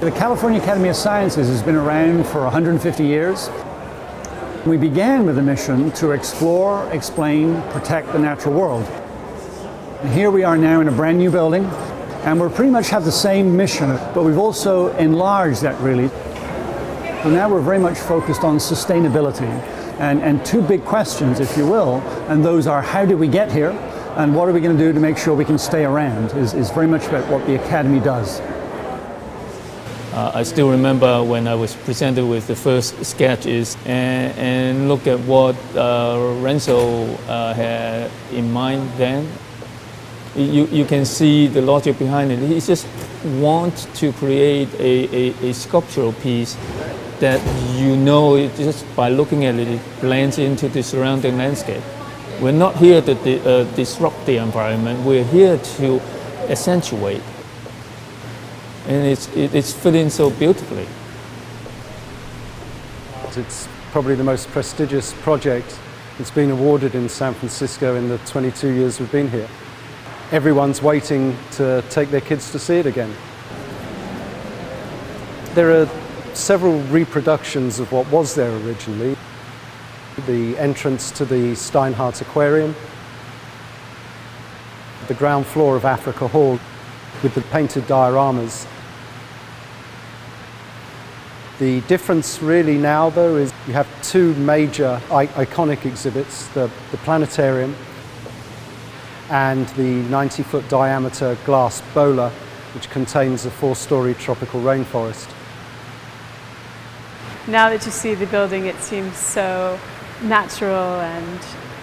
The California Academy of Sciences has been around for 150 years. We began with a mission to explore, explain, protect the natural world. And here we are now in a brand new building, and we pretty much have the same mission, but we've also enlarged that really. So now we're very much focused on sustainability and, and two big questions, if you will, and those are how did we get here, and what are we going to do to make sure we can stay around, is, is very much about what the Academy does. Uh, I still remember when I was presented with the first sketches and, and look at what uh, Renzo uh, had in mind then. You, you can see the logic behind it. He just wants to create a, a, a, sculptural piece that you know just by looking at it, it blends into the surrounding landscape. We're not here to uh, disrupt the environment, we're here to accentuate and it's, it's fitting so beautifully. It's probably the most prestigious project that's been awarded in San Francisco in the 22 years we've been here. Everyone's waiting to take their kids to see it again. There are several reproductions of what was there originally. The entrance to the Steinhardt Aquarium, the ground floor of Africa Hall with the painted dioramas the difference really now though is you have two major iconic exhibits, the, the planetarium and the 90 foot diameter glass bola which contains a four-story tropical rainforest. Now that you see the building it seems so natural and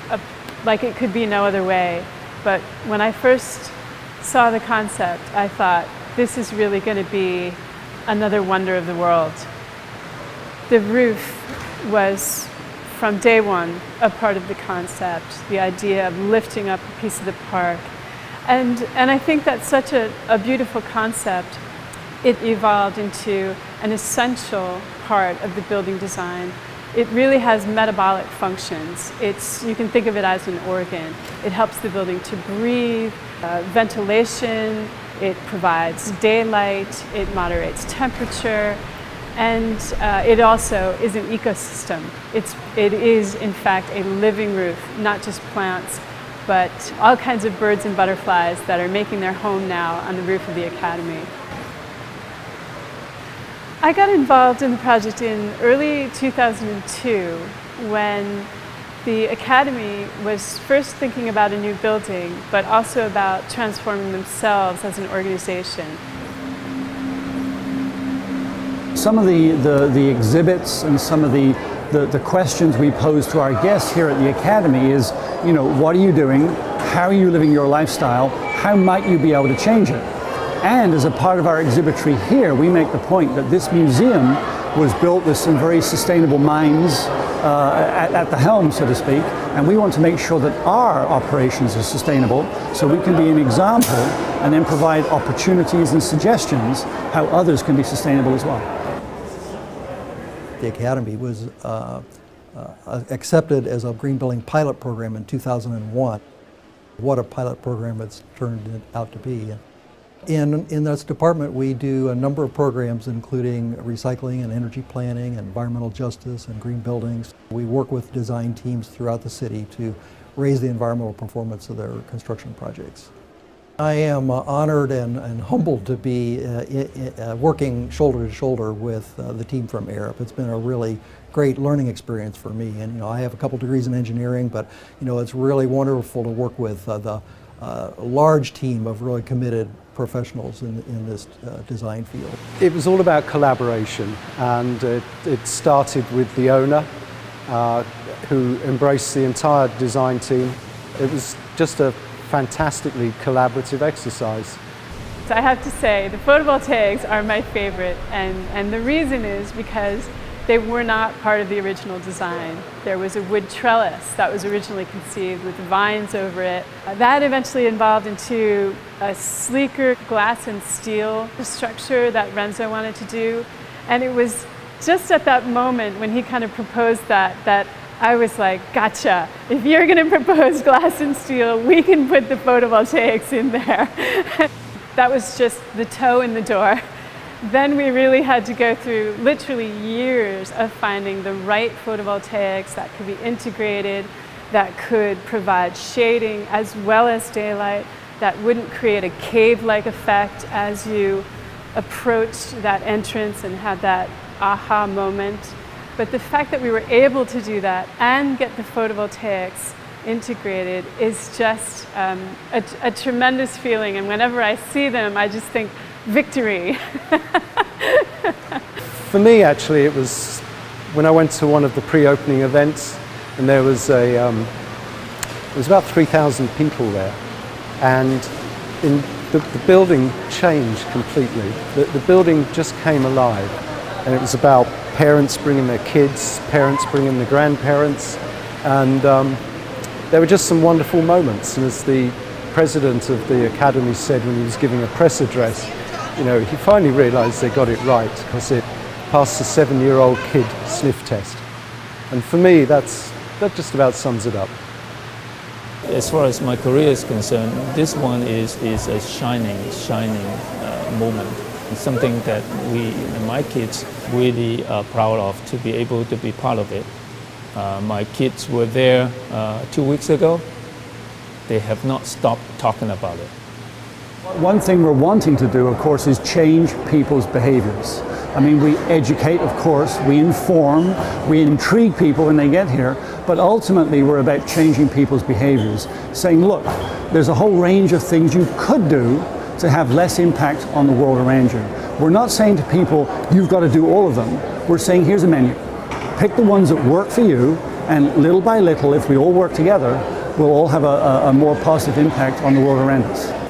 uh, like it could be no other way. But when I first saw the concept I thought this is really going to be another wonder of the world. The roof was from day one a part of the concept, the idea of lifting up a piece of the park. And, and I think that's such a, a beautiful concept. It evolved into an essential part of the building design. It really has metabolic functions. It's, you can think of it as an organ. It helps the building to breathe, uh, ventilation, it provides daylight, it moderates temperature, and uh, it also is an ecosystem. It's, it is, in fact, a living roof, not just plants, but all kinds of birds and butterflies that are making their home now on the roof of the Academy. I got involved in the project in early 2002 when the Academy was first thinking about a new building, but also about transforming themselves as an organization. Some of the, the, the exhibits and some of the, the, the questions we pose to our guests here at the Academy is, you know, what are you doing? How are you living your lifestyle? How might you be able to change it? And as a part of our exhibitry here, we make the point that this museum was built with some very sustainable minds uh, at, at, the helm, so to speak, and we want to make sure that our operations are sustainable so we can be an example and then provide opportunities and suggestions how others can be sustainable as well the Academy was uh, uh, accepted as a green building pilot program in 2001. What a pilot program it's turned out to be. In, in this department, we do a number of programs, including recycling and energy planning, environmental justice, and green buildings. We work with design teams throughout the city to raise the environmental performance of their construction projects. I am uh, honored and, and, humbled to be uh, uh, working shoulder to shoulder with uh, the team from Arup. It's been a really great learning experience for me. And you know, I have a couple degrees in engineering, but you know, it's really wonderful to work with uh, the uh, large team of really committed professionals in, in this design field. It was all about collaboration, and it, it started with the owner, who embraced the entire design team. It was just a fantastically collaborative exercise. So I have to say, the photovoltaics are my favorite, and, and the reason is because they were not part of the original design. There was a wood trellis that was originally conceived with vines over it. That eventually evolved into a sleeker glass and steel structure that Renzo wanted to do. And it was just at that moment when he kind of proposed that, that I was like, gotcha. If you're going to propose glass and steel, we can put the photovoltaics in there. that was just the toe in the door. then we really had to go through literally years of finding the right photovoltaics that could be integrated, that could provide shading as well as daylight, that wouldn't create a cave-like effect as you approached that entrance and had that aha moment. But the fact that we were able to do that and get the photovoltaics integrated is just um, a, a tremendous feeling. And whenever I see them, I just think, victory. For me, actually, it was when I went to one of the pre-opening events, and there was a um, there was about 3,000 people there, and in the, the building changed completely. The, the building just came alive, and it was about parents bringing their kids, parents bringing their grandparents, and um, there were just some wonderful moments. And as the president of the academy said when he was giving a press address, you know, he finally realized they got it right because it passed the seven-year-old kid sniff test. And for me, that's, that just about sums it up. As far as my career is concerned, this one is, is a shining, shining uh, moment. It's something that we, my kids, really are proud of to be able to be part of it. Uh, my kids were there uh, two weeks ago. They have not stopped talking about it. One thing we're wanting to do, of course, is change people's behaviors. I mean, we educate, of course, we inform, we intrigue people when they get here, but ultimately we're about changing people's behaviors. Saying, look, there's a whole range of things you could do to have less impact on the world around you. We're not saying to people, you've got to do all of them. We're saying, here's a menu. Pick the ones that work for you, and little by little, if we all work together, we'll all have a, a, a more positive impact on the world around us.